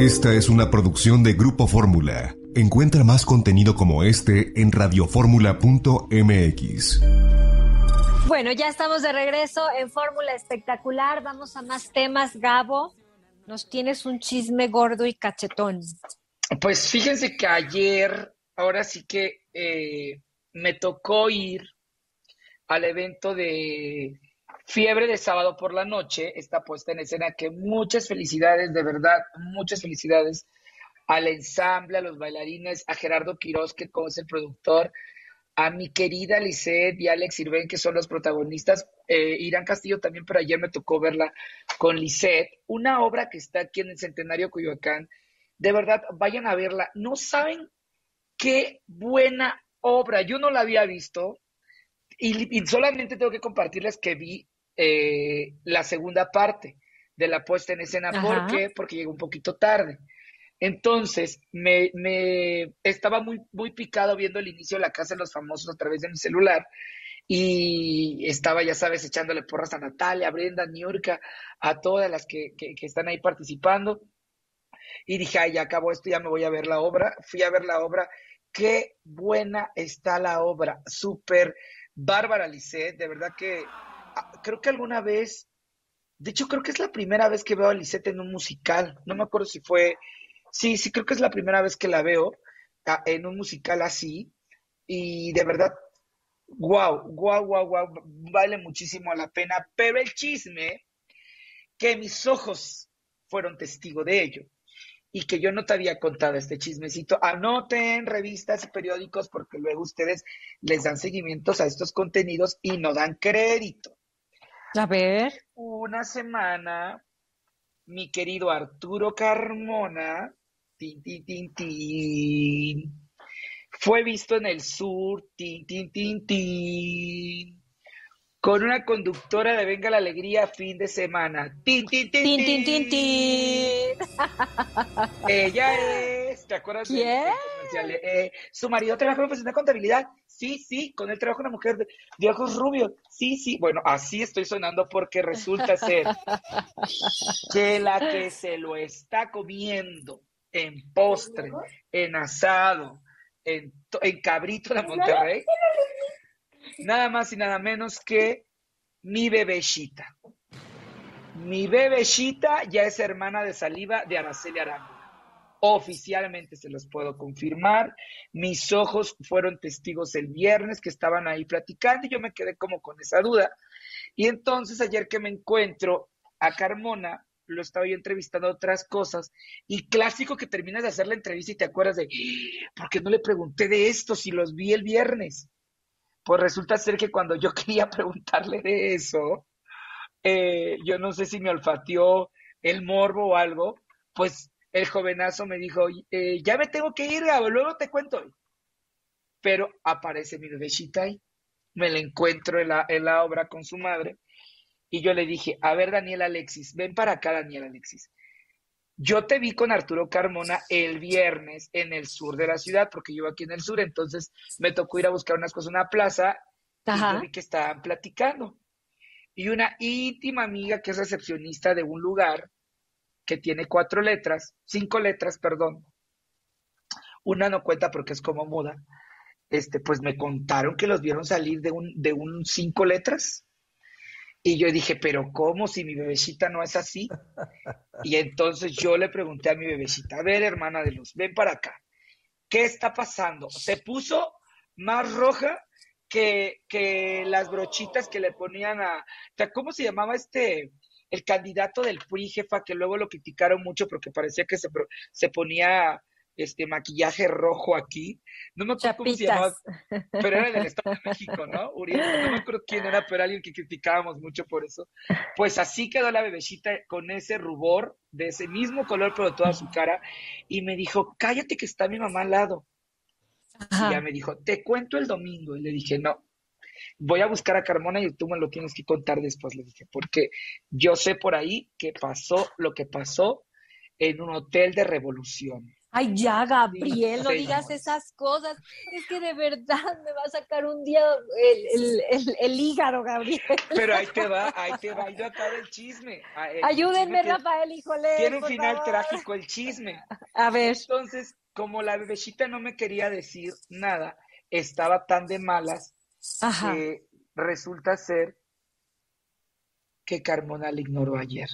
Esta es una producción de Grupo Fórmula. Encuentra más contenido como este en radioformula.mx. Bueno, ya estamos de regreso en Fórmula Espectacular. Vamos a más temas, Gabo. Nos tienes un chisme gordo y cachetón. Pues fíjense que ayer, ahora sí que eh, me tocó ir al evento de Fiebre de sábado por la noche, está puesta en escena que muchas felicidades, de verdad, muchas felicidades al ensamble, a los bailarines, a Gerardo Quiroz, que es el productor, a mi querida Lisette y Alex Irben, que son los protagonistas, eh, Irán Castillo también, pero ayer me tocó verla con Lisette, una obra que está aquí en el Centenario Coyoacán, de verdad, vayan a verla, no saben qué buena obra, yo no la había visto, y, solamente tengo que compartirles que vi eh, la segunda parte de la puesta en escena. ¿Por qué? Porque llegó un poquito tarde. Entonces, me, me, estaba muy, muy picado viendo el inicio de la Casa de los Famosos a través de mi celular y estaba, ya sabes, echándole porras a Natalia, a Brenda, a Niurka, a todas las que, que, están ahí participando. Y dije, ay, ya acabó esto, ya me voy a ver la obra. Fui a ver la obra. Qué buena está la obra. Súper bárbara, Lisette. De verdad que creo que alguna vez, de hecho creo que es la primera vez que veo a Lisette en un musical, no me acuerdo si fue, sí, sí creo que es la primera vez que la veo en un musical así, y de verdad, wow, wow, wow, wow, vale muchísimo la pena, pero el chisme, que mis ojos fueron testigo de ello, y que yo no te había contado este chismecito. Anoten revistas y periódicos porque luego ustedes les dan seguimientos a estos contenidos y no dan crédito. A ver. Una semana, mi querido Arturo Carmona, tin, tin, tin, tin, fue visto en el sur, tin, tin, tin, tin, con una conductora de Venga la Alegría fin de semana. Tin, tin, tin, tin, tin, tin, Ella es, ¿te acuerdas? ¿Quién? Eh, su marido trabaja en oficina de contabilidad. Sí, sí, con él trabaja una mujer de, ojos rubios. Sí, sí. Bueno, así estoy sonando porque resulta ser que la que se lo está comiendo en postre, en asado, en, en cabrito de Monterrey nada más y nada menos que mi bebecita. Mi bebecita ya es hermana de saliva de Araceli Arango. Oficialmente se los puedo confirmar. Mis ojos fueron testigos el viernes que estaban ahí platicando y yo me quedé como con esa duda. Y entonces ayer que me encuentro a Carmona, lo estaba yo entrevistando otras cosas, y clásico que terminas de hacer la entrevista y te acuerdas de. ¿por qué no le pregunté de esto si los vi el viernes? Pues resulta ser que cuando yo quería preguntarle de eso, eh, yo no sé si me olfateó el morbo o algo, pues el jovenazo me dijo, eh, ya me tengo que ir, luego te cuento. Pero aparece mi bebecita ahí, me la encuentro en la, en la obra con su madre, y yo le dije, a ver, Daniel Alexis, ven para acá, Daniel Alexis. Yo te vi con Arturo Carmona el viernes en el sur de la ciudad, porque yo aquí en el sur, entonces me tocó ir a buscar unas cosas en una plaza y vi que estaban platicando. Y una íntima amiga que es recepcionista de un lugar que tiene cuatro letras, cinco letras, perdón. Una no cuenta porque es como muda. Este, pues me contaron que los vieron salir de un, de un cinco letras y yo dije, pero ¿cómo si mi bebecita no es así? Y entonces yo le pregunté a mi bebecita, a ver, hermana de luz, ven para acá. ¿Qué está pasando? Se puso más roja que, que las brochitas que le ponían a... ¿Cómo se llamaba este? El candidato del PRI, jefa, que luego lo criticaron mucho porque parecía que se, se ponía este maquillaje rojo aquí. No me acuerdo cómo se llamaba, pero era del Estado de México, ¿no? Uriel, no me acuerdo quién era, pero alguien que criticábamos mucho por eso. Pues así quedó la bebecita con ese rubor, de ese mismo color, pero toda su cara, y me dijo, cállate que está mi mamá al lado. Y ya me dijo, te cuento el domingo. Y le dije, no, voy a buscar a Carmona y tú me lo tienes que contar después, le dije, porque yo sé por ahí que pasó lo que pasó en un hotel de revolución. Ay, ya, Gabriel, no digas esas cosas. Es que de verdad me va a sacar un día el, hígado, Gabriel. Pero ahí te va, ahí te va, ahí te acaba el chisme. Ah, Ayúdenme, Rafael, híjole. Tiene un final trágico el chisme. A ver. Entonces, como la bebecita no me quería decir nada, estaba tan de malas que resulta ser que Carmona le ignoró ayer.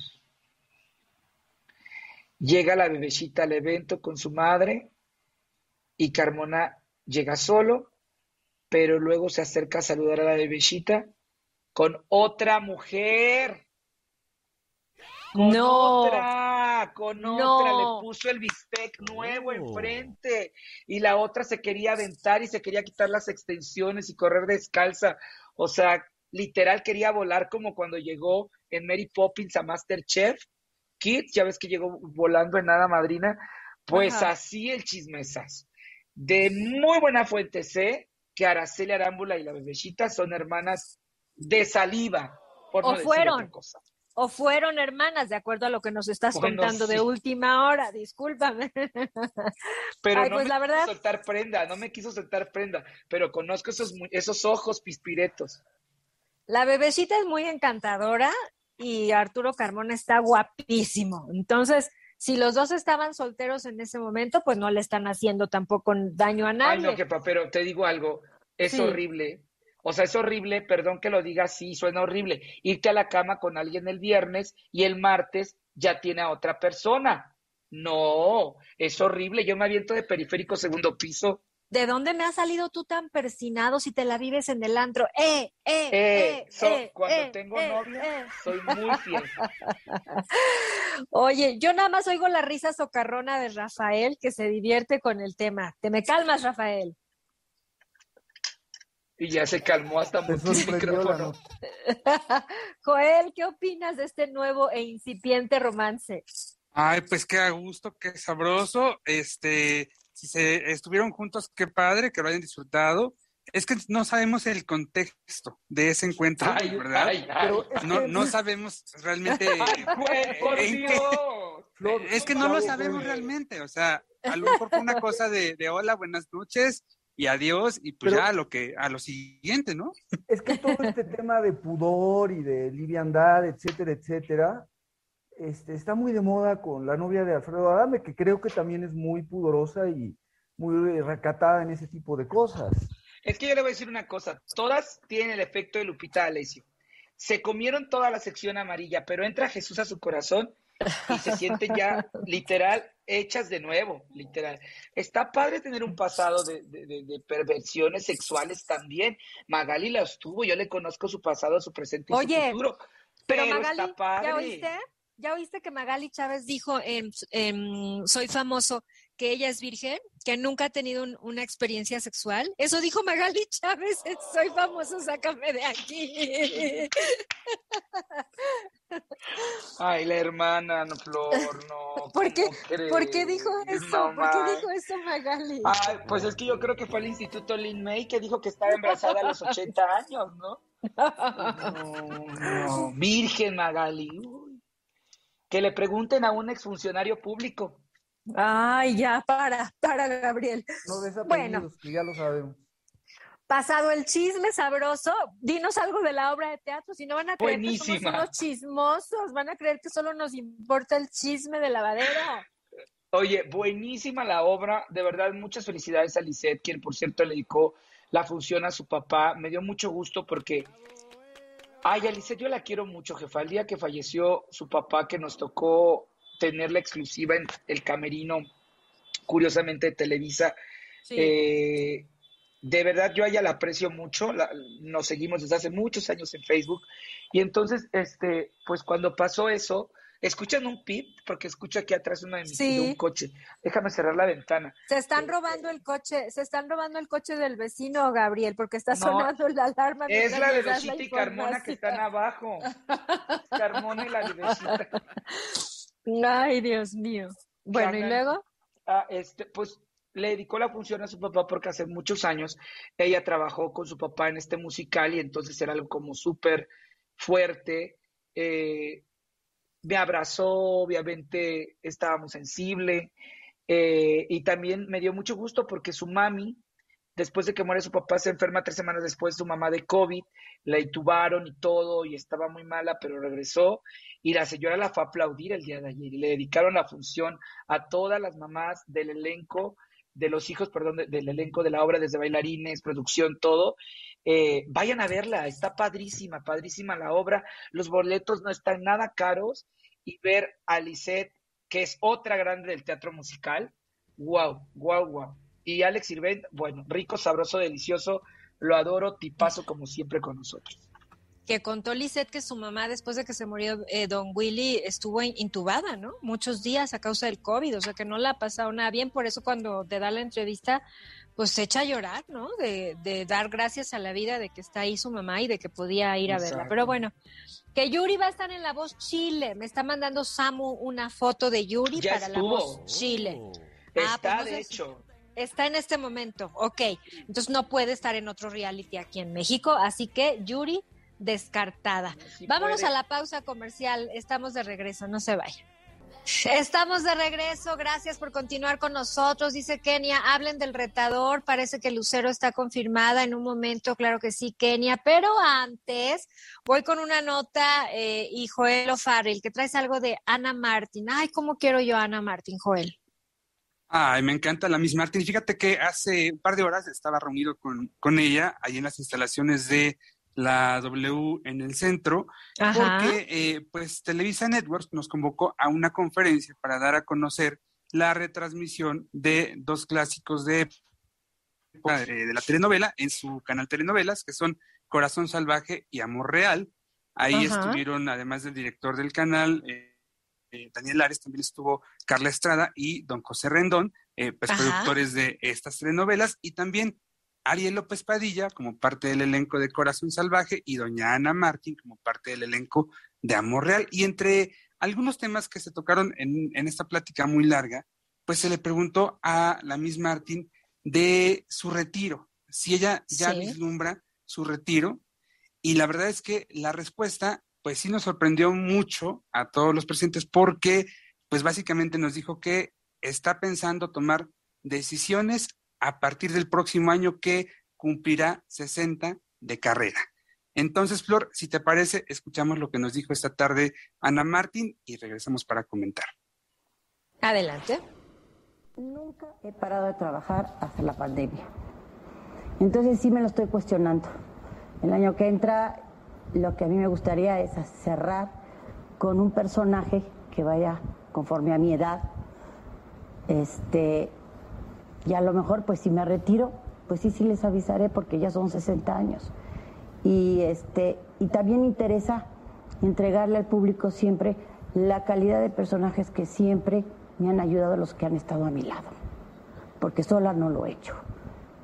Llega la bebecita al evento con su madre y Carmona llega solo, pero luego se acerca a saludar a la bebecita con otra mujer. Con no. otra, con otra, le puso el bistec nuevo enfrente y la otra se quería aventar y se quería quitar las extensiones y correr descalza. O sea, literal quería volar como cuando llegó en Mary Poppins a Masterchef Kids, ya ves que llegó volando en nada madrina, pues así el chismesazo. De muy buena fuente sé que Araceli Arámbula y la bebecita son hermanas de saliva, por o no fueron, decir cosa. O fueron hermanas, de acuerdo a lo que nos estás contando de última hora, discúlpame. Pero no pues me la verdad... quiso soltar prenda, no me quiso soltar prenda, pero conozco esos, esos ojos pispiretos. La bebecita es muy encantadora y Arturo Carmona está guapísimo. Entonces, si los dos estaban solteros en ese momento, pues no le están haciendo tampoco daño a nadie. Ay, no, pero te digo algo, es horrible. O sea, es horrible, perdón que lo diga así, suena horrible, irte a la cama con alguien el viernes y el martes ya tiene a otra persona. No, es horrible. Yo me aviento de periférico segundo piso ¿De dónde me has salido tú tan persinado si te la vives en el antro? ¡Eh, eh, eh! eh, eh cuando eh, tengo novia, soy muy fiel. Oye, yo nada más oigo la risa socarrona de Rafael que se divierte con el tema. ¿Te me calmas, Rafael? Y ya se calmó hasta mucho el micrófono. Joel, ¿qué opinas de este nuevo e incipiente romance? Ay, pues qué a gusto, qué sabroso. Este, si se estuvieron juntos, qué padre que lo hayan disfrutado. Es que no sabemos el contexto de ese encuentro, ¿verdad? no, no sabemos realmente. es que no lo sabemos realmente. O sea, a lo mejor fue una cosa de, hola, buenas noches y adiós, y pues ya a lo que, a lo siguiente, ¿no? Es que todo este tema de pudor y de liviandad, etcétera, etcétera, este, está muy de moda con la novia de Alfredo Adame, que creo que también es muy pudorosa y muy recatada en ese tipo de cosas. Es que yo le voy a decir una cosa, todas tienen el efecto de Lupita Alessio. Se comieron toda la sección amarilla, pero entra Jesús a su corazón y se sienten ya literal hechas de nuevo, literal. Está padre tener un pasado de, perversiones sexuales también. Magali las tuvo, yo le conozco su pasado, su presente y su futuro. Pero, pero Magali, está padre. ¿ya oíste? ¿Ya oíste que Magali Chávez dijo en, Soy famoso que ella es virgen, que nunca ha tenido una experiencia sexual? Eso dijo Magali Chávez Soy famoso, sácame de aquí. Ay, la hermana, no, Flor, no. ¿Por qué, ¿Por qué dijo eso? ¿Por qué dijo eso Magali? Ay, pues es que yo creo que fue al Instituto Lin May que dijo que estaba embarazada a los 80 años, ¿no? No, no. Virgen Magali que le pregunten a un exfuncionario público. Ay, ya, para, para, Gabriel. No de bueno, que ya lo sabemos. Pasado el chisme sabroso, dinos algo de la obra de teatro, si no van a creer que somos unos chismosos, van a creer que solo nos importa el chisme de lavadero. Oye, buenísima la obra, de verdad, muchas felicidades a Lisette, quien por cierto le dedicó la función a su papá. Me dio mucho gusto porque Ay, Alice, yo la quiero mucho, jefa. El día que falleció su papá, que nos tocó tener la exclusiva en el camerino, curiosamente de Televisa, eh, de verdad yo a ella la aprecio mucho, nos seguimos desde hace muchos años en Facebook, y entonces, este, pues cuando pasó eso, ¿Escuchan un pip? Porque escucho aquí atrás una de un coche. Déjame cerrar la ventana. Se están eh, robando el coche, se están robando el coche del vecino, Gabriel, porque está sonando la alarma. Es la bebecita y Carmona que están abajo. Carmona y la bebecita. Ay, Dios mío. Bueno, ¿y luego? Ah, este, pues le dedicó la función a su papá porque hace muchos años ella trabajó con su papá en este musical y entonces era algo como súper fuerte. Eh, me abrazó, obviamente estábamos sensibles Eh, y también me dio mucho gusto porque su mami, después de que muere su papá, se enferma tres semanas después su mamá de COVID, la intubaron y todo, y estaba muy mala, pero regresó, y la señora la fue a aplaudir el día de ayer, y le dedicaron la función a todas las mamás del elenco, de los hijos, perdón, del elenco de la obra, desde bailarines, producción, todo. Eh, vayan a verla, está padrísima, padrísima la obra, los boletos no están nada caros, y ver a Lisette, que es otra grande del teatro musical, wow, wow, wow y Alex Sirvent, bueno, rico, sabroso, delicioso, lo adoro, tipazo como siempre con nosotros. Que contó Lisette que su mamá, después de que se murió eh, Don Willy, estuvo intubada, ¿no? Muchos días a causa del COVID, o sea que no la ha pasado nada bien, por eso cuando te da la entrevista, pues se echa a llorar, ¿no? De, de dar gracias a la vida de que está ahí su mamá y de que podía ir a verla. Pero bueno, que Yuri va a estar en La Voz Chile. Me está mandando Samu una foto de Yuri para La Voz Chile. Ah, pues está, de hecho está en este momento, ok. Entonces no puede estar en otro reality aquí en México, así que Yuri descartada. Vámonos a la pausa comercial, estamos de regreso, no se vaya. Estamos de regreso, gracias por continuar con nosotros. Dice Kenia, hablen del retador, parece que Lucero está confirmada en un momento, claro que sí, Kenia, pero antes voy con una nota eh, y Joel O'Farrell, que traes algo de Ana Martín. Ay, ¿cómo quiero yo a Ana Martín, Joel? Ay, me encanta la misma Martín. Fíjate que hace un par de horas estaba reunido con, con ella ahí en las instalaciones de la W en el centro, porque eh, pues Televisa Networks nos convocó a una conferencia para dar a conocer la retransmisión de dos clásicos de, de la telenovela en su canal Telenovelas, que son Corazón Salvaje y Amor Real. Ahí estuvieron, además del director del canal, eh, eh, Daniel Ares, también estuvo Carla Estrada y don José Rendón, eh, pues productores de estas telenovelas, y también Ariel López Padilla como parte del elenco de Corazón Salvaje y doña Ana Martín como parte del elenco de Amor Real. Y entre algunos temas que se tocaron en, esta plática muy larga, pues se le preguntó a la Miss Martín de su retiro, si ella ya vislumbra su retiro. Y la verdad es que la respuesta pues sí nos sorprendió mucho a todos los presentes porque, pues básicamente nos dijo que está pensando tomar decisiones a partir del próximo año que cumplirá 60 de carrera. Entonces, Flor, si te parece, escuchamos lo que nos dijo esta tarde Ana Martín y regresamos para comentar. Adelante. Nunca he parado de trabajar hasta la pandemia. Entonces sí me lo estoy cuestionando. El año que entra lo que a mí me gustaría es cerrar con un personaje que vaya conforme a mi edad. Este, y a lo mejor, pues si me retiro, pues sí, sí les avisaré porque ya son 60 años. Y, este, y también interesa entregarle al público siempre la calidad de personajes que siempre me han ayudado los que han estado a mi lado, porque sola no lo he hecho.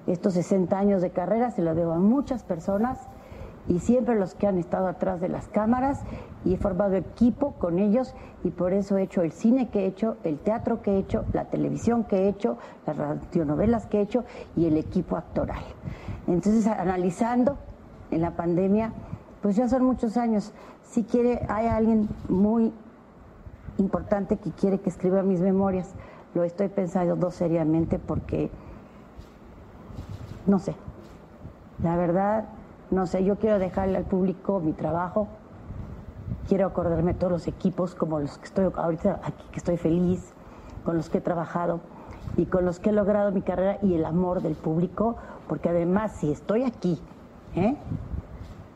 Estos 60 años de carrera se lo debo a muchas personas y siempre los que han estado atrás de las cámaras y he formado equipo con ellos y por eso he hecho el cine que he hecho, el teatro que he hecho, la televisión que he hecho, las radionovelas que he hecho y el equipo actoral. Entonces, analizando en la pandemia, pues ya son muchos años. Si quiere, hay alguien muy importante que quiere que escriba mis memorias. Lo estoy pensando seriamente porque, no sé, la verdad no sé, yo quiero dejarle al público mi trabajo, quiero acordarme de todos los equipos como los que estoy ahorita aquí, que estoy feliz, con los que he trabajado y con los que he logrado mi carrera y el amor del público, porque además si estoy aquí, ¿eh?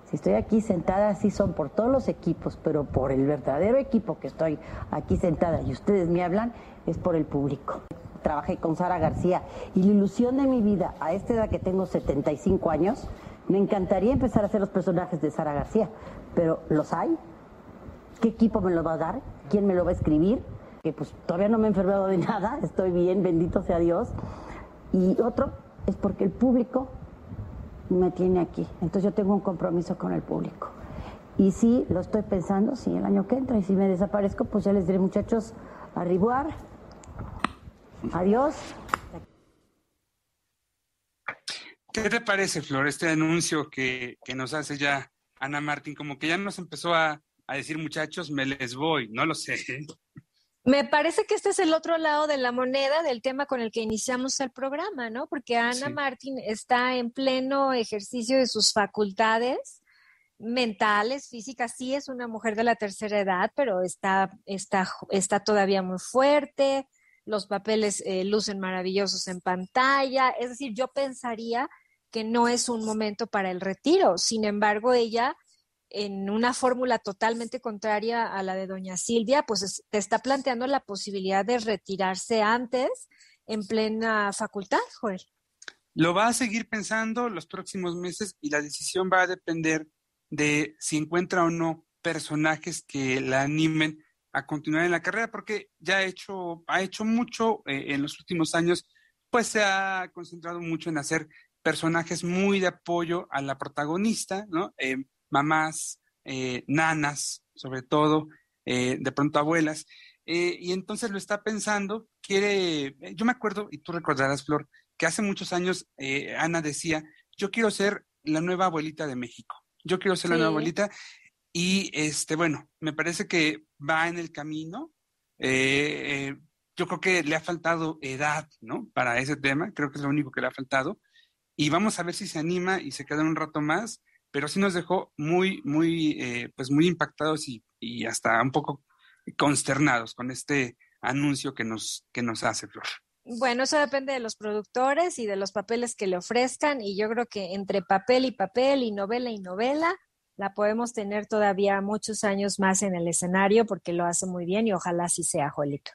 si estoy aquí sentada, sí son por todos los equipos, pero por el verdadero equipo que estoy aquí sentada y ustedes me hablan, es por el público. Trabajé con Sara García y la ilusión de mi vida a esta edad que tengo 75 años, me encantaría empezar a hacer los personajes de Sara García, pero ¿los hay? ¿Qué equipo me lo va a dar? ¿Quién me lo va a escribir? Que pues todavía no me he enfermado de nada, estoy bien, bendito sea Dios. Y otro es porque el público me tiene aquí. Entonces yo tengo un compromiso con el público. Y sí, lo estoy pensando, sí, el año que entra. Y si me desaparezco, pues ya les diré, muchachos, a Adiós. ¿Qué te parece, Flor, este anuncio que, nos hace ya Ana Martín? Como que ya nos empezó a, decir, muchachos, me les voy, no lo sé. Me parece que este es el otro lado de la moneda del tema con el que iniciamos el programa, ¿no? Porque Ana Martín está en pleno ejercicio de sus facultades mentales, físicas. Sí es una mujer de la tercera edad, pero está, está, está todavía muy fuerte. Los papeles eh, lucen maravillosos en pantalla. Es decir, yo pensaría que no es un momento para el retiro. Sin embargo, ella en una fórmula totalmente contraria a la de doña Silvia, pues te está planteando la posibilidad de retirarse antes en plena facultad, Joel. Lo va a seguir pensando los próximos meses y la decisión va a depender de si encuentra o no personajes que la animen a continuar en la carrera, porque ya ha hecho, ha hecho mucho eh, en los últimos años, pues se ha concentrado mucho en hacer personajes muy de apoyo a la protagonista, ¿no? Eh, mamás, eh, nanas, sobre todo, eh, de pronto abuelas. Y entonces lo está pensando, quiere, yo me acuerdo, y tú recordarás, Flor, que hace muchos años Ana decía, yo quiero ser la nueva abuelita de México, yo quiero ser la nueva abuelita. Y este, bueno, me parece que va en el camino. yo creo que le ha faltado edad, ¿no? Para ese tema, creo que es lo único que le ha faltado. Y vamos a ver si se anima y se queda un rato más pero sí nos dejó muy, muy, eh, pues muy impactados y, hasta un poco consternados con este anuncio que nos, que nos hace Flor. Bueno, eso depende de los productores y de los papeles que le ofrezcan y yo creo que entre papel y papel y novela y novela la podemos tener todavía muchos años más en el escenario porque lo hace muy bien y ojalá así sea, Juelito.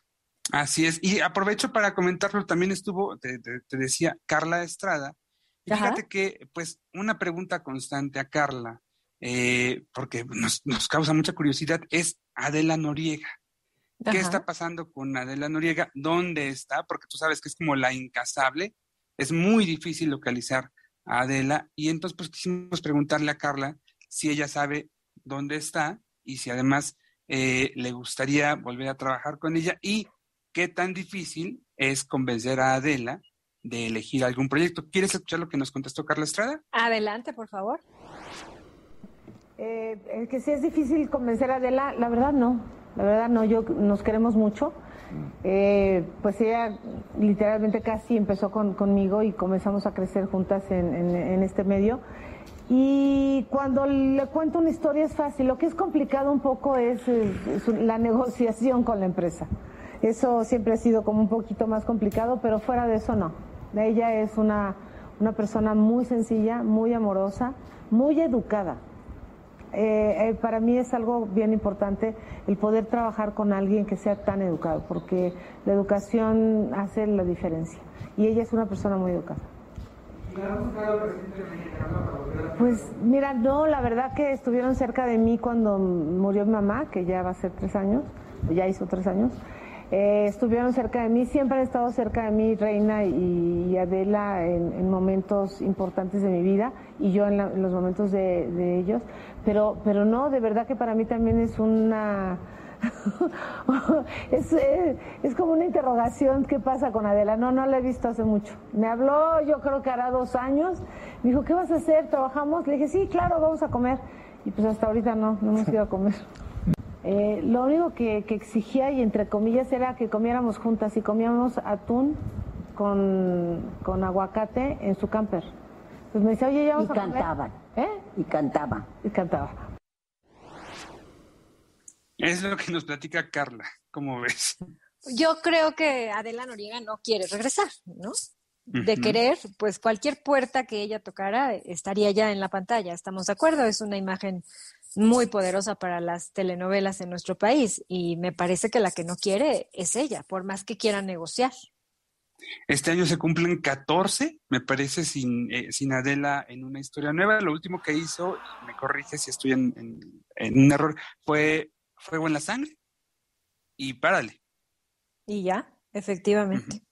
Así es. Y aprovecho para comentarlo, también estuvo, te decía, Carla Estrada, fíjate que, pues, una pregunta constante a Carla, eh, porque nos, causa mucha curiosidad, es Adela Noriega. ¿Qué está pasando con Adela Noriega? ¿Dónde está? Porque tú sabes que es como la incasable. Es muy difícil localizar a Adela. Y entonces, pues, quisimos preguntarle a Carla si ella sabe dónde está y si además eh, le gustaría volver a trabajar con ella y qué tan difícil es convencer a Adela de elegir algún proyecto. ¿Quieres escuchar lo que nos contestó Carla Estrada? Adelante, por favor. Eh, que sí es difícil convencer a Adela, la verdad no, la verdad no, yo nos queremos mucho. Eh, pues ella literalmente casi empezó conmigo y comenzamos a crecer juntas en, este medio. Y cuando le cuento una historia es fácil, lo que es complicado un poco es la negociación con la empresa. Eso siempre ha sido como un poquito más complicado, pero fuera de eso no. Ella es una, una persona muy sencilla, muy amorosa, muy educada. Eh, eh, para mí es algo bien importante el poder trabajar con alguien que sea tan educado, porque la educación hace la diferencia. Y ella es una persona muy educada. Pues mira, no, la verdad que estuvieron cerca de mí cuando murió mi mamá, que ya va a ser tres años, ya hizo tres años. Eh, estuvieron cerca de mí, siempre han estado cerca de mí Reina y, Adela en, momentos importantes de mi vida y yo en, los momentos de, ellos, pero, pero no, de verdad que para mí también es una... es, eh, es, como una interrogación, ¿qué pasa con Adela? No, no la he visto hace mucho. Me habló, yo creo que hará dos años, me dijo, ¿qué vas a hacer? ¿Trabajamos? Le dije, sí, claro, vamos a comer. Y pues hasta ahorita no, no hemos ido a comer. Eh, lo único que, exigía, y entre comillas, era que comiéramos juntas y comíamos atún con, aguacate en su camper. Pues me decía, oye, ya vamos y cantaban. ¿Eh? Y cantaba. Y cantaba. Es lo que nos platica Carla, ¿cómo ves? Yo creo que Adela Noriega no quiere regresar, ¿no? De querer, pues cualquier puerta que ella tocara estaría ya en la pantalla, ¿estamos de acuerdo? Es una imagen muy poderosa para las telenovelas en nuestro país y me parece que la que no quiere es ella, por más que quiera negociar. Este año se cumplen 14, me parece, sin, eh, sin Adela en una historia nueva. Lo último que hizo, me corrige si estoy en, un error, fue Fuego en la Sangre y párale. Y ya, efectivamente.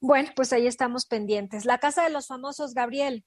Bueno, pues ahí estamos pendientes. La Casa de los Famosos, Gabriel.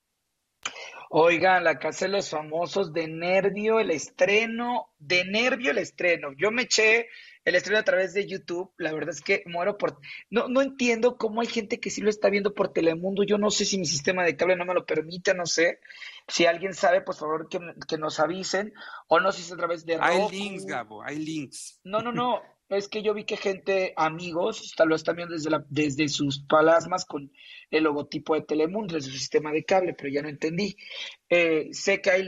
Oigan, la casa de los famosos de Nervio, el estreno, de Nervio el estreno. Yo me eché el estreno a través de YouTube, la verdad es que muero por... No, no entiendo cómo hay gente que sí lo está viendo por Telemundo, yo no sé si mi sistema de cable no me lo permite, no sé. Si alguien sabe, por favor, que, nos avisen, o no sé si es a través de... Hay links, Gabo, hay links. No, no, no, es que yo vi que gente, amigos, tal vez también desde, la, desde sus plasmas con el logotipo de Telemundo, desde su sistema de cable, pero ya no entendí. Eh, sé que hay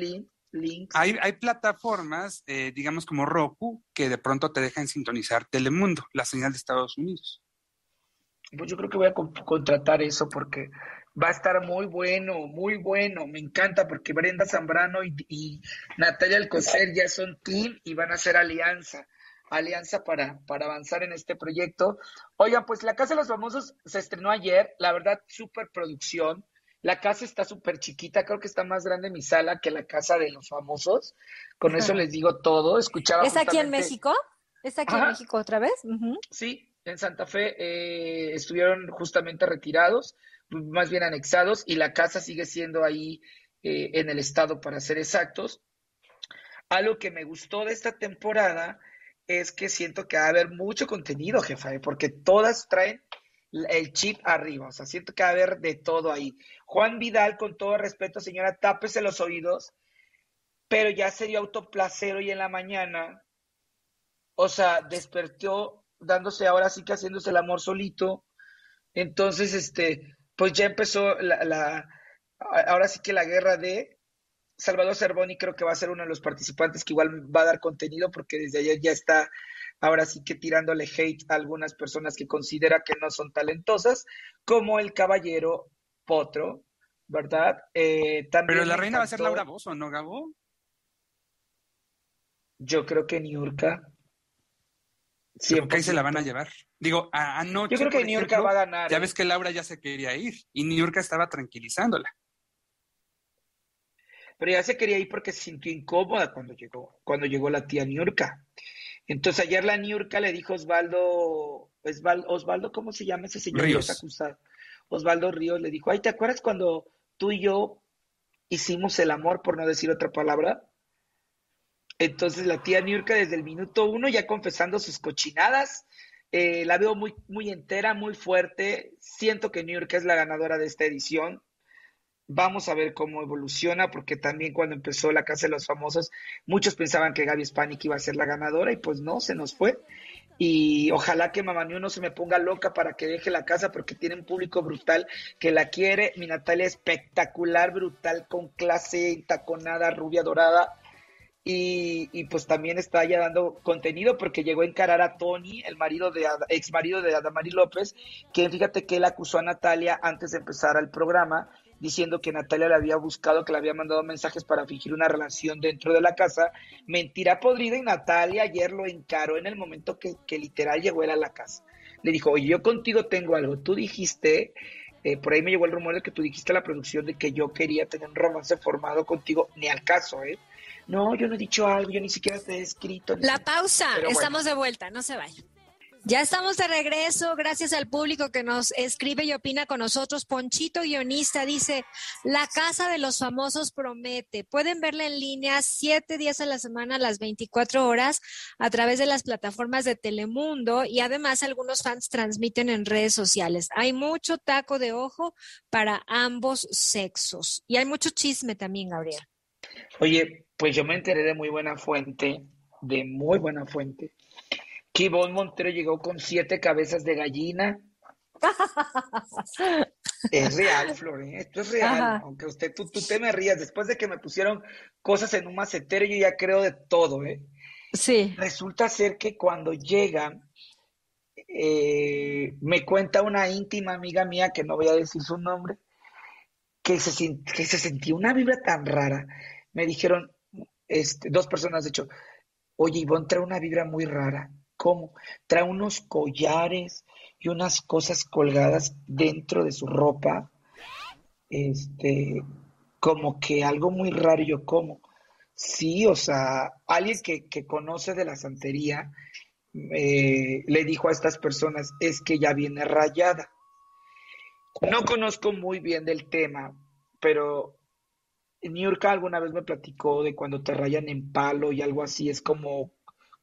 links. Hay, hay plataformas, eh, digamos como Roku, que de pronto te dejan sintonizar Telemundo, la señal de Estados Unidos. Pues yo creo que voy a contratar eso porque va a estar muy bueno, muy bueno. Me encanta porque Brenda Zambrano y, y Natalia Alcocer ya son team y van a hacer alianza alianza para, para avanzar en este proyecto. Oigan, pues La Casa de los Famosos se estrenó ayer, la verdad, súper producción. La casa está súper chiquita, creo que está más grande mi sala que la casa de los famosos. Con eso les digo todo. Escuchaba. ¿Es aquí en México? ¿Es aquí en México otra vez? Sí, en Santa Fe eh, estuvieron justamente retirados, más bien anexados, y la casa sigue siendo ahí eh, en el estado, para ser exactos. Algo que me gustó de esta temporada es que siento que va a haber mucho contenido, jefa, porque todas traen el chip arriba, o sea, siento que va a haber de todo ahí. Juan Vidal, con todo respeto, señora, tápese los oídos, pero ya sería autoplacero y en la mañana, o sea, despertó dándose ahora sí que haciéndose el amor solito, entonces, este, pues ya empezó la ahora sí que la guerra de Salvador Cervoni creo que va a ser uno de los participantes que igual va a dar contenido porque desde ayer ya está ahora sí que tirándole hate a algunas personas que considera que no son talentosas, como el caballero Potro, ¿verdad? Eh, también Pero la reina va a ser Laura Bozo, ¿no, Gabo? Yo creo que Niurka. Siempre se la van a llevar. Digo, anoche. Yo creo que Niurka va a ganar. Ya ¿eh? ves que Laura ya se quería ir y Niurka estaba tranquilizándola pero ya se quería ir porque se sintió incómoda cuando llegó, cuando llegó la tía Niurka. Entonces ayer la Niurka le dijo Osvaldo, Osvaldo, ¿cómo se llama ese señor Ríos. acusado? Osvaldo Ríos le dijo, ay, ¿te acuerdas cuando tú y yo hicimos el amor, por no decir otra palabra? Entonces la tía Niurka desde el minuto uno ya confesando sus cochinadas, eh, la veo muy, muy entera, muy fuerte. Siento que Niurka es la ganadora de esta edición. Vamos a ver cómo evoluciona, porque también cuando empezó la Casa de los Famosos, muchos pensaban que Gaby Spanik iba a ser la ganadora y pues no, se nos fue. Y ojalá que Mamá no se me ponga loca para que deje la casa porque tiene un público brutal que la quiere. Mi Natalia espectacular, brutal, con clase, taconada, rubia dorada. Y, y, pues también está ya dando contenido porque llegó a encarar a Tony, el marido de ex marido de Adamari López, que fíjate que él acusó a Natalia antes de empezar el programa diciendo que Natalia le había buscado, que le había mandado mensajes para fingir una relación dentro de la casa. Mentira podrida y Natalia ayer lo encaró en el momento que, literal llegó él a la casa. Le dijo, oye, yo contigo tengo algo. Tú dijiste, eh, por ahí me llegó el rumor de que tú dijiste a la producción de que yo quería tener un romance formado contigo, ni al caso, ¿eh? No, yo no he dicho algo, yo ni siquiera te he escrito. La pausa, estamos de vuelta, no se vaya. Ya estamos de regreso, gracias al público que nos escribe y opina con nosotros. Ponchito Guionista dice, la casa de los famosos promete. Pueden verla en línea siete días a la semana, las 24 horas, a través de las plataformas de Telemundo y además algunos fans transmiten en redes sociales. Hay mucho taco de ojo para ambos sexos y hay mucho chisme también, Gabriel. Oye, pues yo me enteré de muy buena fuente, de muy buena fuente que Montero llegó con siete cabezas de gallina. es real, Flor, ¿eh? esto es real. Aunque usted, tú, tú te me rías, después de que me pusieron cosas en un macetero, yo ya creo de todo, ¿eh? Sí. Resulta ser que cuando llegan, eh, me cuenta una íntima amiga mía, que no voy a decir su nombre, que se, que se sentía una vibra tan rara. Me dijeron, este, dos personas, de hecho, oye, Ivonne trae una vibra muy rara. ¿Cómo? Trae unos collares y unas cosas colgadas dentro de su ropa. Este, como que algo muy raro. Yo, ¿cómo? Sí, o sea, alguien que, que conoce de la santería eh, le dijo a estas personas, es que ya viene rayada. No conozco muy bien del tema, pero Niurka alguna vez me platicó de cuando te rayan en palo y algo así, es como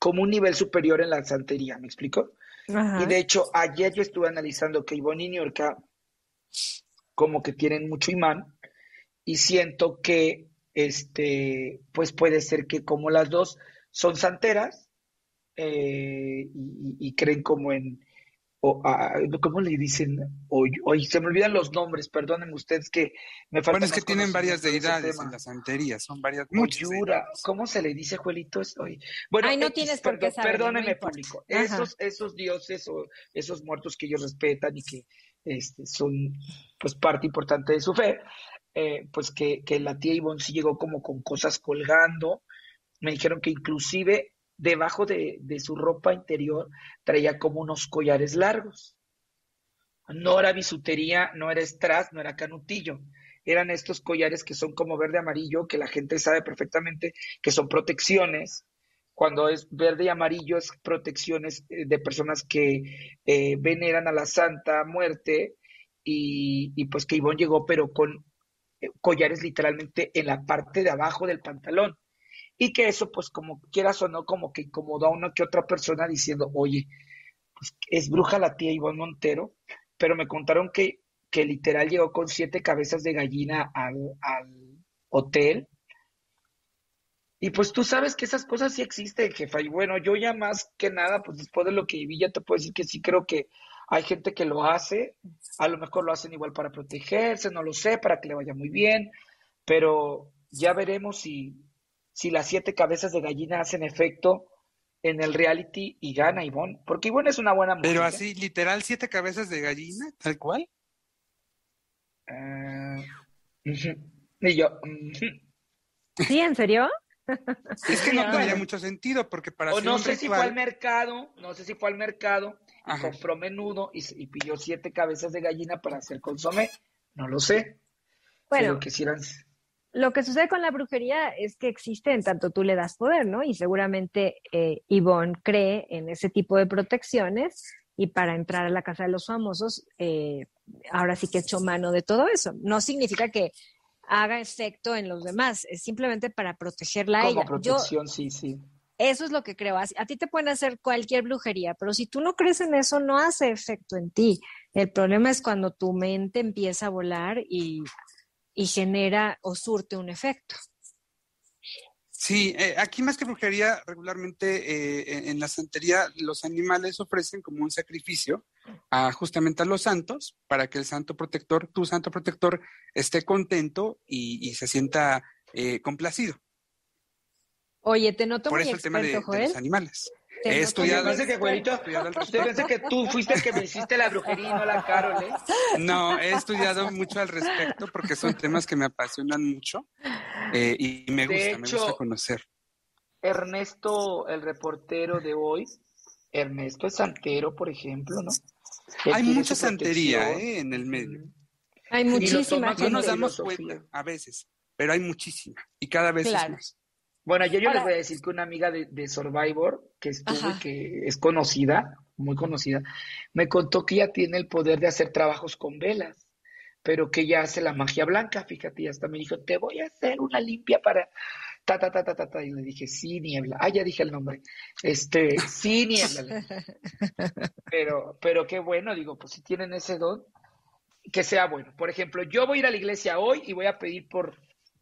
como un nivel superior en la santería, ¿me explico? Y de hecho, ayer yo estuve analizando que Ivonne y Niurka como que tienen mucho imán y siento que, este, pues puede ser que como las dos son santeras, eh, y, creen como en, o, ¿cómo le dicen? Hoy se me olvidan los nombres, perdónenme ustedes que me faltan. Bueno, es que tienen varias deidades en la santería, son varias. Muchas ¿Cómo se le dice, Juelito? Hoy? Bueno, Ay, no tienes por qué saber, Perdónenme, público. Esos, esos dioses o esos muertos que ellos respetan y que este, son pues parte importante de su fe, eh, pues que, que la tía Ivonne sí llegó como con cosas colgando. Me dijeron que inclusive debajo de, su ropa interior traía como unos collares largos. No era bisutería, no era strass, no era canutillo. Eran estos collares que son como verde amarillo, que la gente sabe perfectamente que son protecciones. Cuando es verde y amarillo es protecciones eh, de personas que eh, veneran a la Santa Muerte y, y pues que Ivonne llegó pero con eh, collares literalmente en la parte de abajo del pantalón y que eso pues como quieras o no como que incomodó a una que otra persona diciendo, oye, pues es bruja la tía Ivonne Montero, pero me contaron que, que literal llegó con siete cabezas de gallina al, al hotel. Y pues tú sabes que esas cosas sí existen, jefa. Y bueno, yo ya más que nada, pues después de lo que vi, ya te puedo decir que sí creo que hay gente que lo hace. A lo mejor lo hacen igual para protegerse, no lo sé, para que le vaya muy bien. Pero ya veremos si, si las siete cabezas de gallina hacen efecto en el reality y gana Ivonne. Porque Ivonne es una buena mujer. Pero así, literal, siete cabezas de gallina, tal cual. Uh, y yo. ¿Sí, en serio? Es que no tendría mucho sentido porque para o no sé si fue al mercado, no sé si fue al mercado y compró menudo y, y pidió siete cabezas de gallina para hacer consomé, no lo sé. Bueno, quisieran lo que sucede con la brujería es que existe en tanto tú le das poder, ¿no? Y seguramente eh, Yvonne cree en ese tipo de protecciones y para entrar a la casa de los famosos, eh, ahora sí que echó mano de todo eso. No significa que haga efecto en los demás, es simplemente para protegerla a ella. protección, sí, sí. Eso es lo que creo. A ti te pueden hacer cualquier brujería, pero si tú no crees en eso, no hace efecto en ti. El problema es cuando tu mente empieza a volar y y genera o surte un efecto. Sí, eh, aquí más que brujería, regularmente eh, en la santería los animales ofrecen como un sacrificio a, justamente a los santos para que el santo protector, tu santo protector, esté contento y, se sienta eh, complacido. Oye, te noto Por muy eso el tema de, los animales. He estudiado. Usted piensa que tú fuiste el que me hiciste la brujería y no la Carol, ¿eh? No, he estudiado mucho al respecto porque son temas que me apasionan mucho eh, y me gusta, me gusta conocer. Ernesto, el reportero de hoy, Ernesto es santero, por ejemplo, ¿no? Hay mucha santería ¿eh? en el medio. Hay muchísima. No nos damos cuenta a veces, pero hay muchísima y cada vez es más. Bueno, ayer yo les voy a decir que una amiga de, Survivor, que estuvo y que es conocida, muy conocida, me contó que ella tiene el poder de hacer trabajos con velas, pero que ella hace la magia blanca, fíjate, y hasta me dijo, te voy a hacer una limpia para ta ta ta ta ta, ta. y le dije, sí, niebla, ah, ya dije el nombre, este, sí, niebla. pero, pero qué bueno, digo, pues si tienen ese don, que sea bueno. Por ejemplo, yo voy a ir a la iglesia hoy y voy a pedir por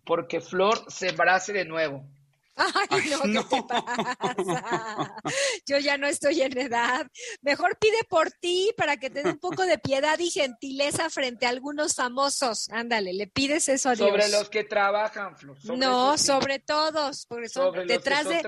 porque Flor se embarace de nuevo. Ay, no, ¿qué te pasa? Yo ya no estoy en edad. Mejor pide por ti para que te dé un poco de piedad y gentileza frente a algunos famosos. Ándale, le pides eso a Dios. Sobre los que trabajan, Flor. no, sobre todos, porque son detrás de.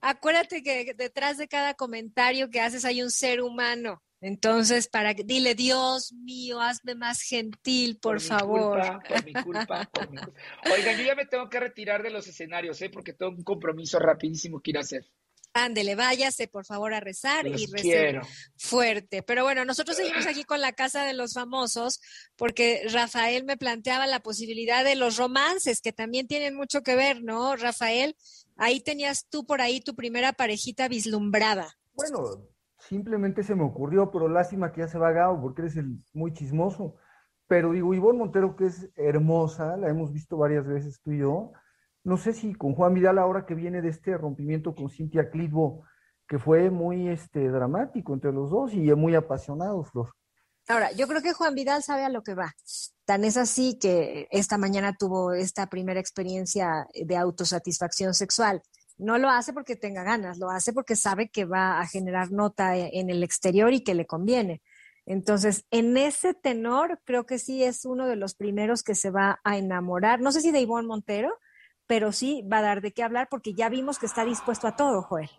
Acuérdate que detrás de cada comentario que haces hay un ser humano. Entonces, para que dile, Dios mío, hazme más gentil, por, favor. por mi culpa, por mi culpa. Oigan, yo ya me tengo que retirar de los escenarios, ¿eh? porque tengo un compromiso rapidísimo que ir a hacer. Ándele, váyase por favor a rezar y rezar fuerte. Pero bueno, nosotros seguimos aquí con la casa de los famosos porque Rafael me planteaba la posibilidad de los romances que también tienen mucho que ver, ¿no? Rafael, ahí tenías tú por ahí tu primera parejita vislumbrada. Bueno, simplemente se me ocurrió, pero lástima que ya se va Gao porque eres el muy chismoso. Pero digo, Ivonne Montero, que es hermosa, la hemos visto varias veces tú y yo. No sé si con Juan Vidal, ahora que viene de este rompimiento con Cintia Clitbo, que fue muy este, dramático entre los dos y muy apasionado, Flor. Ahora, yo creo que Juan Vidal sabe a lo que va. Tan es así que esta mañana tuvo esta primera experiencia de autosatisfacción sexual No lo hace porque tenga ganas, lo hace porque sabe que va a generar nota e, en el exterior y que le conviene. Entonces, en ese tenor, creo que sí es uno de los primeros que se va a enamorar. No sé si de Ivonne Montero, pero sí va a dar de qué hablar porque ya vimos que está dispuesto a todo, Joel.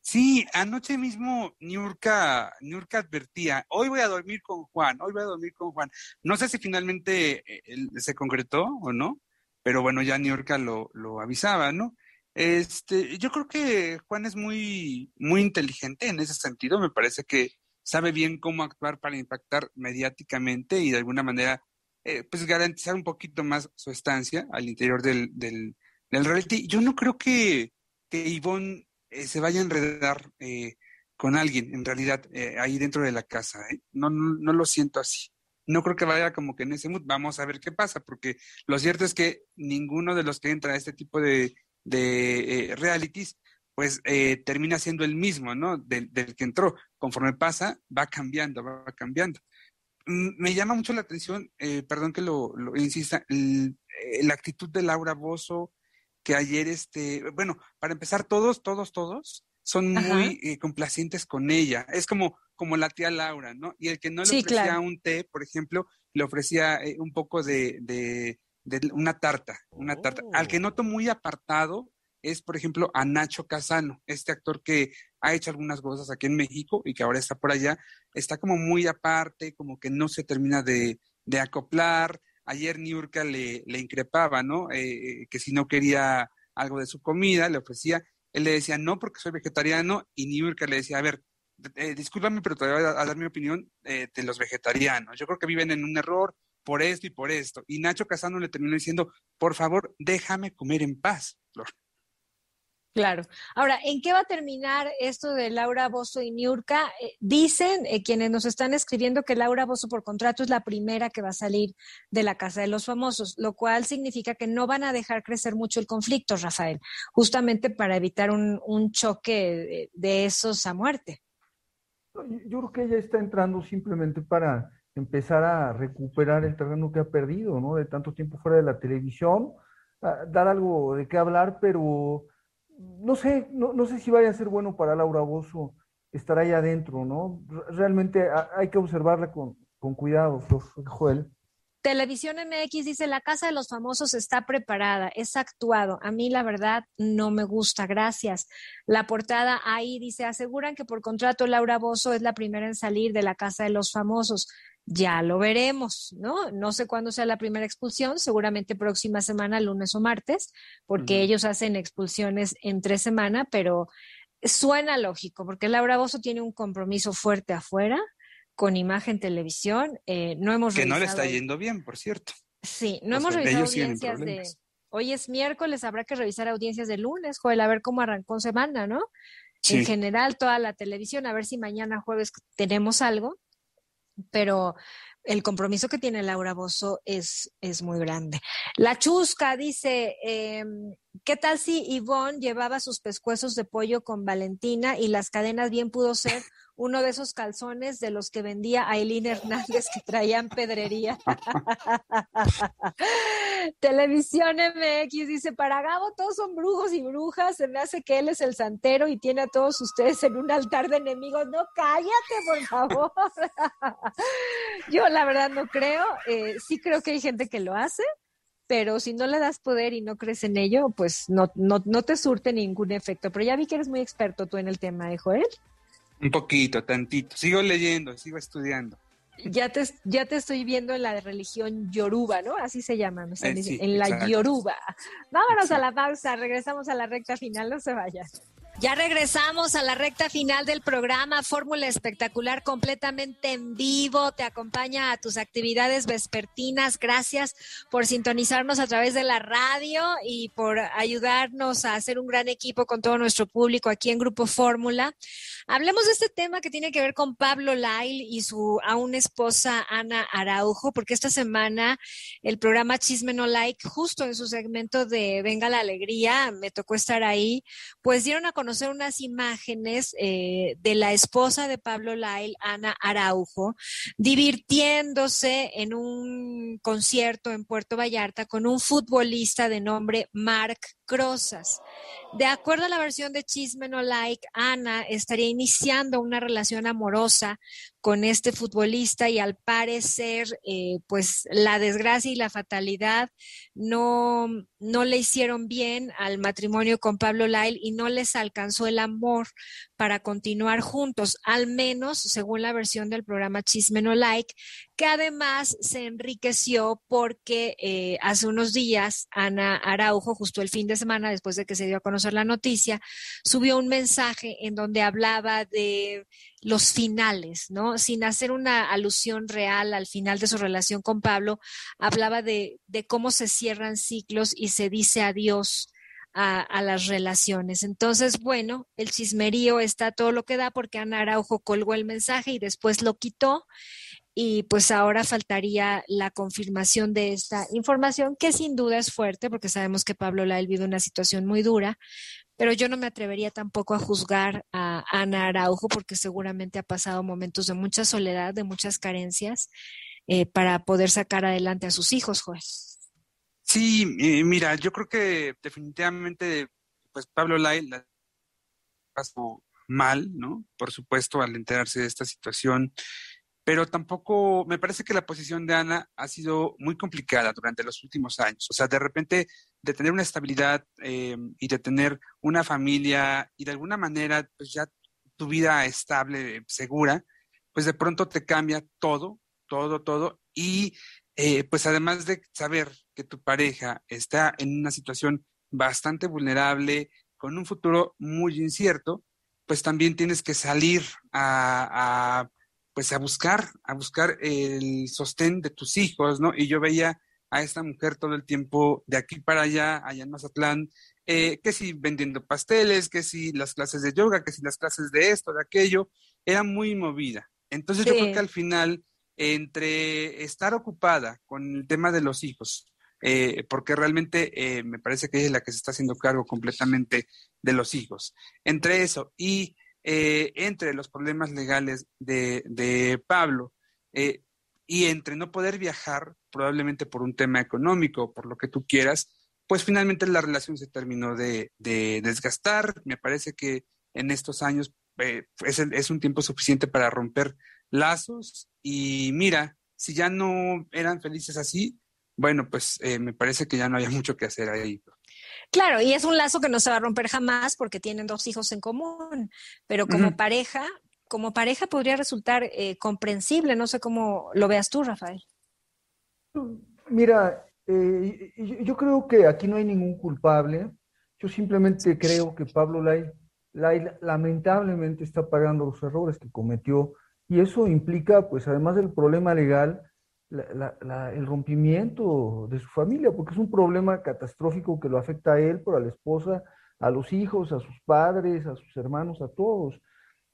Sí, anoche mismo Niurka, Niurka advertía, hoy voy a dormir con Juan, hoy voy a dormir con Juan. No sé si finalmente eh, se concretó o no, pero bueno, ya Niurka lo, lo avisaba, ¿no? Este, yo creo que Juan es muy, muy inteligente en ese sentido, me parece que sabe bien cómo actuar para impactar mediáticamente y de alguna manera, eh, pues garantizar un poquito más su estancia al interior del, del, reality. Yo no creo que, que Ivonne eh, se vaya a enredar eh, con alguien, en realidad, ahí dentro de la casa. No, no, no lo siento así. No creo que vaya como que en ese mood. Vamos a ver qué pasa, porque lo cierto es que ninguno de los que entra a este tipo de, de realities pues eh, termina siendo el mismo, ¿no? Del, que entró. Conforme pasa, va cambiando, va, cambiando. Mm, me llama mucho la atención, eh, perdón que lo, insista, eh, la actitud de Laura Bozo, que ayer, este, bueno, para empezar, todos, todos, todos son muy complacientes con ella. Es como, como la tía Laura, ¿no? Y el que no le ofrecía un té, por ejemplo, le ofrecía un poco de, de, una tarta, una tarta. Al que oh. noto muy apartado es, por ejemplo, a Nacho Casano, este actor que ha hecho algunas cosas aquí en México y que ahora está por allá, está como muy aparte, como que no se termina de, acoplar. Ayer Niurka le, le increpaba, ¿no? Eh, que si no quería algo de su comida, le ofrecía, él le decía, no, porque soy vegetariano, y Niurka le decía, a ver, eh, discúlpame, pero te voy a, dar mi opinión eh, de los vegetarianos. Yo creo que viven en un error por esto y por esto. Y Nacho Casano le terminó diciendo, por favor, déjame comer en paz, Flor. Claro. Ahora, ¿en qué va a terminar esto de Laura Bozo y Niurka? Eh, dicen eh, quienes nos están escribiendo que Laura Bozo por contrato es la primera que va a salir de la Casa de los Famosos, lo cual significa que no van a dejar crecer mucho el conflicto, Rafael, justamente para evitar un, choque de, esos a muerte. Yo creo que ella está entrando simplemente para empezar a recuperar el terreno que ha perdido, ¿no? De tanto tiempo fuera de la televisión, dar algo de qué hablar, pero no sé, no, no, sé si vaya a ser bueno para Laura Bozo estar ahí adentro, ¿no? Realmente hay que observarla con, con cuidado, Joel. Televisión MX dice, la Casa de los Famosos está preparada, es actuado. A mí la verdad no me gusta, gracias. La portada ahí dice, aseguran que por contrato Laura Bozo es la primera en salir de la Casa de los Famosos ya lo veremos, ¿no? No sé cuándo sea la primera expulsión, seguramente próxima semana, lunes o martes, porque ellos hacen expulsiones entre semana, pero suena lógico, porque Laura Bozo tiene un compromiso fuerte afuera con imagen televisión. Eh, no hemos que no le está yendo bien, por cierto. Sí, no hemos revisado audiencias de. Hoy es miércoles, habrá que revisar audiencias de lunes, Joel, a ver cómo arrancó semana, ¿no? En general, toda la televisión, a ver si mañana jueves tenemos algo pero el compromiso que tiene Laura Bozo es, es muy grande. La Chusca dice, em, ¿qué tal si Yvonne llevaba sus pescuezos de pollo con Valentina y las cadenas bien pudo ser uno de esos calzones de los que vendía Aileen Hernández que traían pedrería. Televisión MX dice, para Gabo todos son brujos y brujas, se me hace que él es el santero y tiene a todos ustedes en un altar de enemigos. No, cállate, por favor. Yo la verdad no creo, eh, sí creo que hay gente que lo hace, pero si no le das poder y no crees en ello, pues no, no, no te surte ningún efecto. Pero ya vi que eres muy experto tú en el tema, ¿eh, Joel? Un poquito, tantito. Sigo leyendo, sigo estudiando. Ya te, ya te estoy viendo en la religión yoruba, ¿no? Así se llama, eh, en la yoruba. Vámonos a la pausa, regresamos a la recta final, no se vayan. Ya regresamos a la recta final del programa Fórmula Espectacular completamente en vivo. Te acompaña a tus actividades vespertinas. Gracias por sintonizarnos a través de la radio y por ayudarnos a hacer un gran equipo con todo nuestro público aquí en Grupo Fórmula. Hablemos de este tema que tiene que ver con Pablo Lail y su aún esposa Ana Araujo, porque esta semana el programa Chisme No Like, justo en su segmento de Venga la Alegría, me tocó estar ahí, pues dieron a conocer conocer unas imágenes eh, de la esposa de Pablo Lyle, Ana Araujo, divirtiéndose en un concierto en Puerto Vallarta con un futbolista de nombre Mark Crozas. De acuerdo a la versión de Chisme No Like, Ana estaría iniciando una relación amorosa con este futbolista y al parecer, eh, pues la desgracia y la fatalidad no, no le hicieron bien al matrimonio con Pablo Lyle y no les alcanzó el amor para continuar juntos, al menos según la versión del programa Chisme No Like, que además se enriqueció porque eh, hace unos días Ana Araujo, justo el fin de semana después de que se dio a conocer la noticia, subió un mensaje en donde hablaba de los finales, ¿no? Sin hacer una alusión real al final de su relación con Pablo, hablaba de, de cómo se cierran ciclos y se dice adiós a, a, las relaciones. Entonces, bueno, el chismerío está todo lo que da porque Ana Araujo colgó el mensaje y después lo quitó y pues ahora faltaría la confirmación de esta información, que sin duda es fuerte, porque sabemos que Pablo Lael vive una situación muy dura, pero yo no me atrevería tampoco a juzgar a Ana Araujo, porque seguramente ha pasado momentos de mucha soledad, de muchas carencias, eh, para poder sacar adelante a sus hijos, juez. Sí, eh, mira, yo creo que definitivamente, pues Pablo Lael la pasó mal, ¿no? Por supuesto, al enterarse de esta situación pero tampoco me parece que la posición de Ana ha sido muy complicada durante los últimos años. O sea, de repente de tener una estabilidad eh, y de tener una familia y de alguna manera, pues ya tu vida estable, segura, pues de pronto te cambia todo, todo, todo. Y eh, pues además de saber que tu pareja está en una situación bastante vulnerable, con un futuro muy incierto, pues también tienes que salir a, a pues a buscar, a buscar el sostén de tus hijos, ¿no? Y yo veía a esta mujer todo el tiempo de aquí para allá, allá en Mazatlán, eh, que si vendiendo pasteles, que si las clases de yoga, que si las clases de esto, de aquello, era muy movida. Entonces yo creo que al final, entre estar ocupada con el tema de los hijos, eh, porque realmente eh, me parece que ella es la que se está haciendo cargo completamente de los hijos, entre eso y eh, entre los problemas legales de, de Pablo eh, y entre no poder viajar, probablemente por un tema económico, por lo que tú quieras, pues finalmente la relación se terminó de, de desgastar. Me parece que en estos años eh, es, es un tiempo suficiente para romper lazos y mira, si ya no eran felices así, bueno, pues eh, me parece que ya no había mucho que hacer ahí. Claro, y es un lazo que no se va a romper jamás porque tienen dos hijos en común, pero como pareja, como pareja podría resultar eh, comprensible. No sé cómo lo veas tú, Rafael. Mira, eh, yo, creo que aquí no hay ningún culpable. Yo simplemente creo que Pablo Lai, Lai lamentablemente está pagando los errores que cometió y eso implica, pues además del problema legal, el rompimiento de su familia, porque es un problema catastrófico que lo afecta a él, por a la esposa, a los hijos, a sus padres, a sus hermanos, a todos.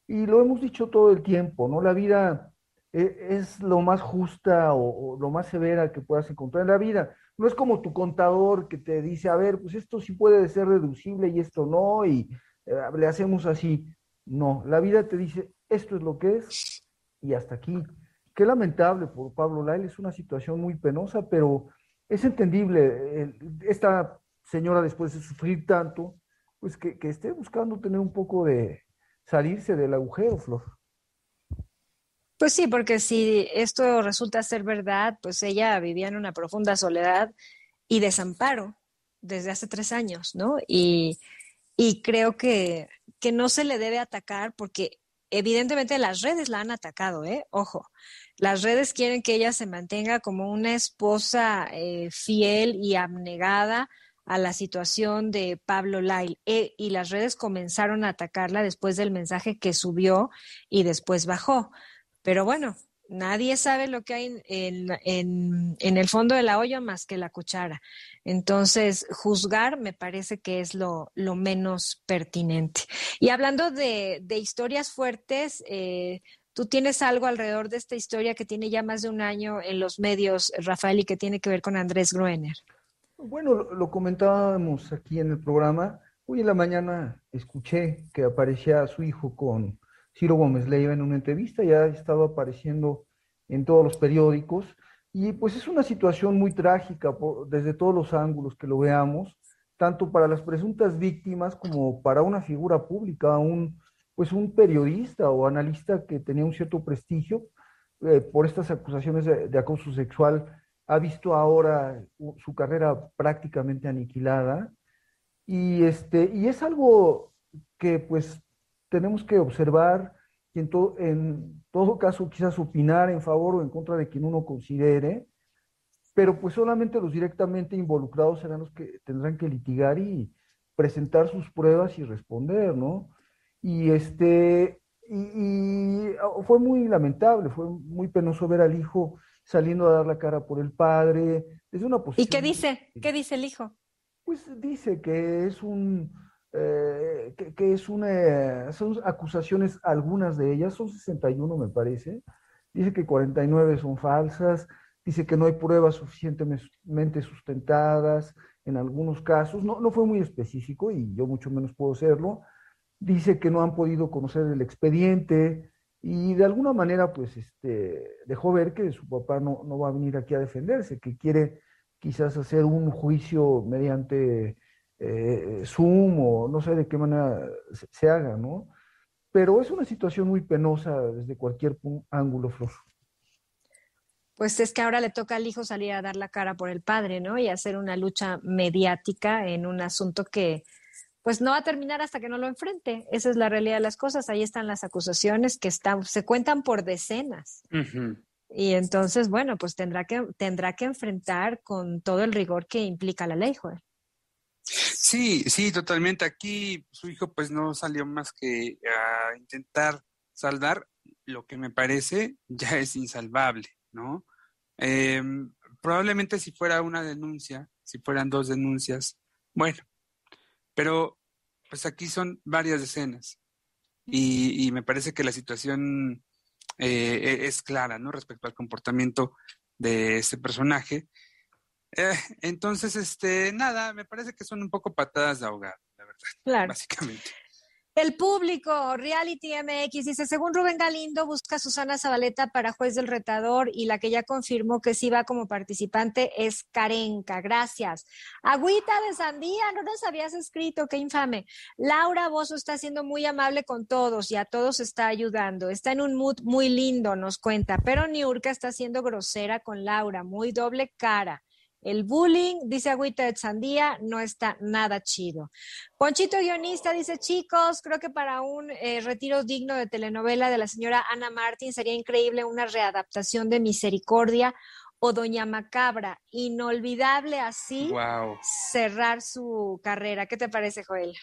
Y lo hemos dicho todo el tiempo, ¿no? La vida e, es, lo más justa o, lo más severa que puedas encontrar en la vida. No es como tu contador que te dice, a ver, pues esto sí puede ser reducible y esto no, y eh, le hacemos así. No, la vida te dice, esto es lo que es y hasta aquí. Qué lamentable por Pablo Lail, es una situación muy penosa, pero es entendible. esta señora, después de sufrir tanto, pues que, esté buscando tener un poco de salirse del agujero, Flor. Pues sí, porque si esto resulta ser verdad, pues ella vivía en una profunda soledad y desamparo desde hace tres años, ¿no? Y, y creo que, que no se le debe atacar porque evidentemente las redes la han atacado, ¿eh? Ojo, las redes quieren que ella se mantenga como una esposa eh, fiel y abnegada a la situación de Pablo Lyle e, y las redes comenzaron a atacarla después del mensaje que subió y después bajó. Pero bueno, nadie sabe lo que hay en, el fondo de la olla más que la cuchara. Entonces, juzgar me parece que es lo, lo menos pertinente. Y hablando de, historias fuertes, eh, Tú tienes algo alrededor de esta historia que tiene ya más de un año en los medios, Rafael, y que tiene que ver con Andrés Gruener. Bueno, lo, comentábamos aquí en el programa. Hoy en la mañana escuché que aparecía su hijo con Ciro Gómez Leiva en una entrevista, ya ha estado apareciendo en todos los periódicos, y pues es una situación muy trágica desde todos los ángulos que lo veamos, tanto para las presuntas víctimas como para una figura pública, un, pues un periodista o analista que tenía un cierto prestigio eh, por estas acusaciones de, acoso sexual, ha visto ahora su carrera prácticamente aniquilada. Y, este, y es algo que pues tenemos que observar y en, en todo caso quizás opinar en favor o en contra de quien uno considere, pero pues solamente los directamente involucrados serán los que tendrán que litigar y presentar sus pruebas y responder, ¿no? Y este, y, fue muy lamentable, fue muy penoso ver al hijo saliendo a dar la cara por el padre, desde una posición... ¿Y qué dice? ¿Qué dice el hijo? Pues dice que es un, eh, que, es una, son acusaciones, algunas de ellas, son 61 me parece, dice que 49 son falsas, dice que no hay pruebas suficientemente sustentadas en algunos casos, no, no fue muy específico y yo mucho menos puedo serlo, dice que no han podido conocer el expediente y de alguna manera pues este, dejó ver que su papá no, no va a venir aquí a defenderse, que quiere quizás hacer un juicio mediante eh, Zoom o no sé de qué manera se, haga, ¿no? Pero es una situación muy penosa desde cualquier ángulo, Flor pues es que ahora le toca al hijo salir a dar la cara por el padre, ¿no? Y hacer una lucha mediática en un asunto que pues no va a terminar hasta que no lo enfrente. Esa es la realidad de las cosas. Ahí están las acusaciones que están, se cuentan por decenas. Y entonces, bueno, pues tendrá que, tendrá que enfrentar con todo el rigor que implica la ley, Joel. Sí, sí, totalmente. Aquí su hijo pues no salió más que a intentar saldar lo que me parece ya es insalvable. ¿no? Em, probablemente si fuera una denuncia, si fueran dos denuncias, bueno, pero pues aquí son varias decenas y, me parece que la situación eh, e, es clara, ¿no? Respecto al comportamiento de ese personaje. Eh, entonces, este, nada, me parece que son un poco patadas de ahogado, la verdad, claro. básicamente. El público, Reality MX, dice, según Rubén Galindo, busca a Susana Zabaleta para juez del retador y la que ya confirmó que sí va como participante es Karenka. Gracias. Agüita de sandía, no nos habías escrito, qué infame. Laura Bozo está siendo muy amable con todos y a todos está ayudando. Está en un mood muy lindo, nos cuenta, pero Niurka está siendo grosera con Laura, muy doble cara. El bullying, dice Agüita de Sandía, no está nada chido. Ponchito guionista dice, chicos, creo que para un eh, retiro digno de telenovela de la señora Ana Martín sería increíble una readaptación de Misericordia o Doña Macabra. Inolvidable así cerrar su carrera. ¿Qué te parece, Joel?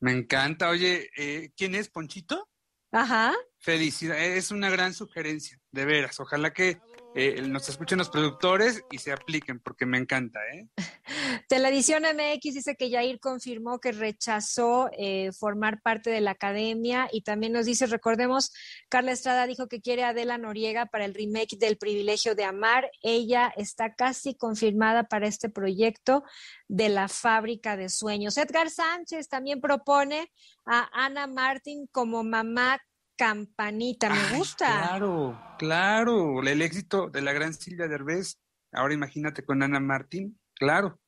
Me encanta. Oye, eh, ¿quién es Ponchito? Ajá. Felicidad, es una gran sugerencia, de veras. Ojalá que eh, nos escuchen los productores y se apliquen, porque me encanta. ¿eh? Televisión MX dice que Jair confirmó que rechazó eh, formar parte de la academia y también nos dice, recordemos, Carla Estrada dijo que quiere a Adela Noriega para el remake del privilegio de amar. Ella está casi confirmada para este proyecto de la fábrica de sueños. Edgar Sánchez también propone a Ana Martín como mamá campanita, me gusta. Claro, claro, el éxito de la gran Silvia Derbez. Ahora imagínate con Ana Martín, claro.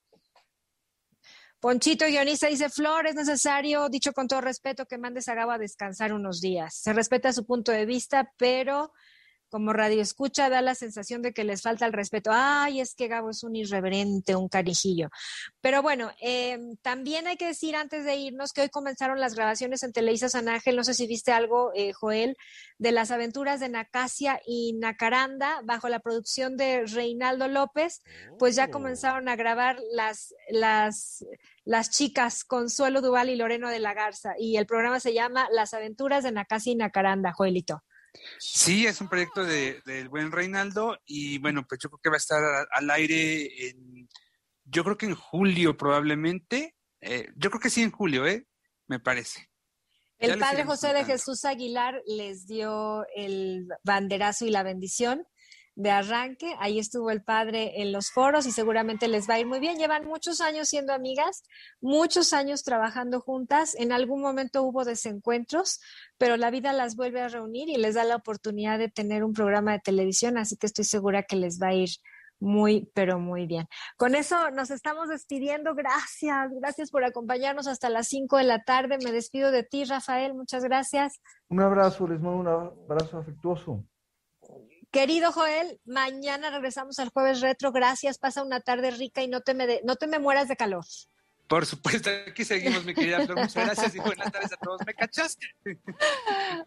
Ponchito guionista dice, Flor, es necesario, dicho con todo respeto, que mandes a Gabo a descansar unos días. Se respeta su punto de vista, pero como radio escucha da la sensación de que les falta el respeto. Ay, es que Gabo es un irreverente, un carijillo. Pero bueno, em, también hay que decir antes de irnos que hoy comenzaron las grabaciones en Televisa San Ángel, no sé si viste algo, eh, Joel, de las aventuras de Nacasia y Nacaranda bajo la producción de Reinaldo López, pues ya oh. comenzaron a grabar las, las, las chicas Consuelo Duval y Loreno de la Garza y el programa se llama Las aventuras de Nacasia y Nacaranda, Joelito. Sí, es un proyecto del de, buen Reinaldo y bueno, pues yo creo que va a estar al aire en, yo creo que en julio probablemente, eh, yo creo que sí en julio, ¿eh? Me parece. El padre José de Jesús Aguilar les dio el banderazo y la bendición de arranque. Ahí estuvo el padre en los foros y seguramente les va a ir muy bien. Llevan muchos años siendo amigas, muchos años trabajando juntas. En algún momento hubo desencuentros, pero la vida las vuelve a reunir y les da la oportunidad de tener un programa de televisión, así que estoy segura que les va a ir muy, pero muy bien. Con eso nos estamos despidiendo. Gracias, gracias por acompañarnos hasta las 5 de la tarde. Me despido de ti, Rafael. Muchas gracias. Un abrazo, les mando un abrazo afectuoso. Querido Joel, mañana regresamos al jueves retro. Gracias, pasa una tarde rica y no te me, no te me mueras de calor. Por supuesto, aquí seguimos, mi querida Flor. Muchas gracias y buenas tardes a todos. ¿Me cachaste?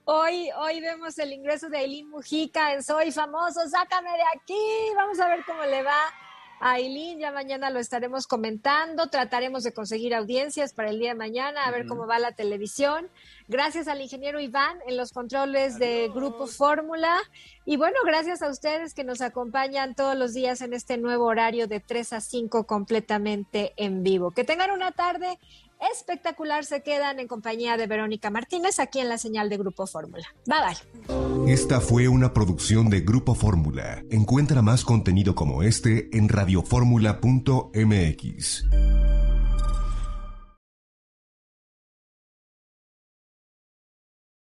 Hoy, hoy vemos el ingreso de Eileen Mujica en Soy Famoso. Sácame de aquí. Vamos a ver cómo le va Aileen, ya mañana lo estaremos comentando, trataremos de conseguir audiencias para el día de mañana, a ver cómo va la televisión. Gracias al ingeniero Iván en los controles de Grupo Fórmula. Y bueno, gracias a ustedes que nos acompañan todos los días en este nuevo horario de 3 a 5 completamente en vivo. Que tengan una tarde espectacular. Se quedan en compañía de Verónica Martínez aquí en la señal de Grupo Fórmula. Bye bye. Esta fue una producción de Grupo Fórmula. Encuentra más contenido como este en radioformula.mx.